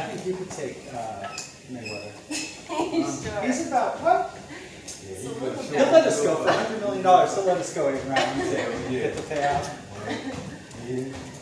think you could take uh, Mayweather? sure. He's about what? Yeah, It's a you little could bit. He'll let us go for hundred million dollars. He'll let us go eight rounds and Yeah. get the payout. Yeah.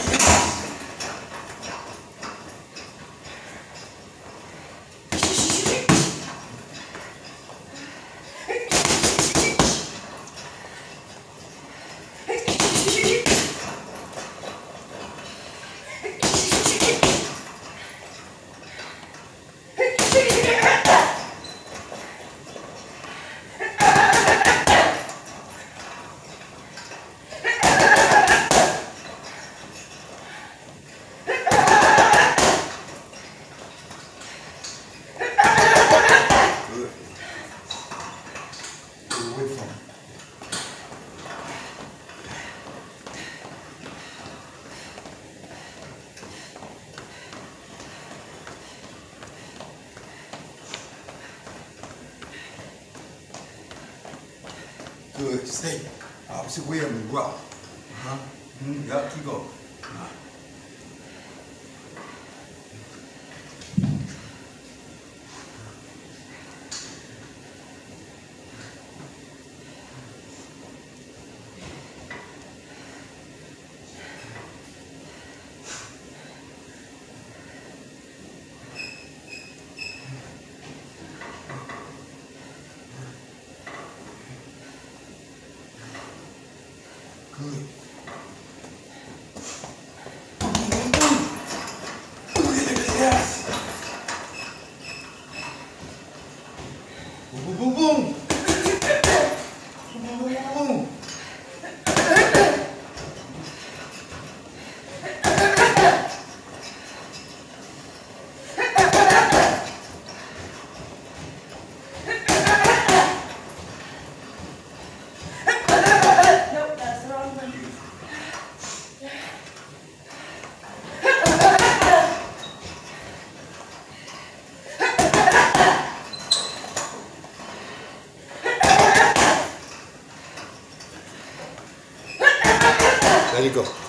Stay. Opposite way of me. Rock. Uh-huh. Mm, yup, keep going. Boubou Let you go.